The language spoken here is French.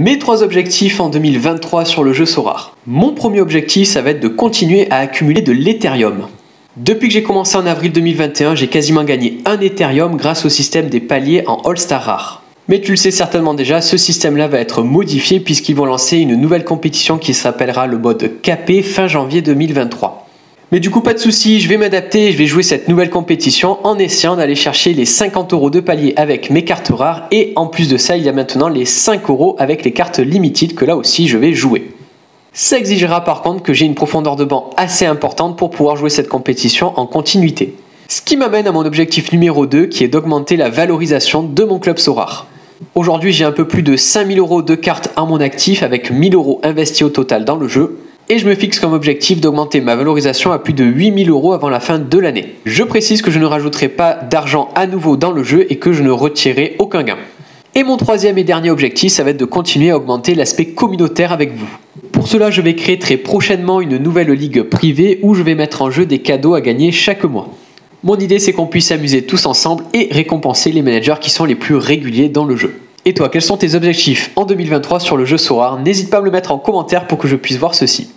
Mes trois objectifs en 2023 sur le jeu Sorar. Mon premier objectif, ça va être de continuer à accumuler de l'Ethereum. Depuis que j'ai commencé en avril 2021, j'ai quasiment gagné un Ethereum grâce au système des paliers en All-Star Rare. Mais tu le sais certainement déjà, ce système-là va être modifié puisqu'ils vont lancer une nouvelle compétition qui s'appellera le mode KP fin janvier 2023. Mais du coup, pas de souci, je vais m'adapter je vais jouer cette nouvelle compétition en essayant d'aller chercher les 50 euros de palier avec mes cartes rares. Et en plus de ça, il y a maintenant les 5 euros avec les cartes limited que là aussi je vais jouer. Ça exigera par contre que j'ai une profondeur de banc assez importante pour pouvoir jouer cette compétition en continuité. Ce qui m'amène à mon objectif numéro 2 qui est d'augmenter la valorisation de mon club Sorar. Aujourd'hui j'ai un peu plus de 5000 euros de cartes à mon actif avec 1000 euros investis au total dans le jeu et je me fixe comme objectif d'augmenter ma valorisation à plus de 8000 euros avant la fin de l'année. Je précise que je ne rajouterai pas d'argent à nouveau dans le jeu et que je ne retirerai aucun gain. Et mon troisième et dernier objectif, ça va être de continuer à augmenter l'aspect communautaire avec vous. Pour cela, je vais créer très prochainement une nouvelle ligue privée où je vais mettre en jeu des cadeaux à gagner chaque mois. Mon idée, c'est qu'on puisse s'amuser tous ensemble et récompenser les managers qui sont les plus réguliers dans le jeu. Et toi, quels sont tes objectifs en 2023 sur le jeu Sora? N'hésite pas à me le mettre en commentaire pour que je puisse voir ceci.